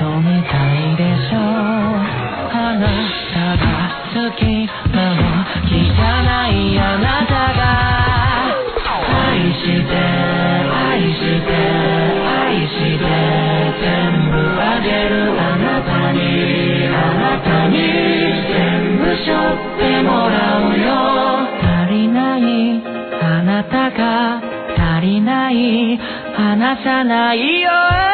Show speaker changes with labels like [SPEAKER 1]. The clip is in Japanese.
[SPEAKER 1] 嘘みたいでしょあなたが好きなの汚いあなたが愛して愛して愛して全部あげるあなたにあなたに全部背負ってもらうよ足りないあなたが足りない離さないよ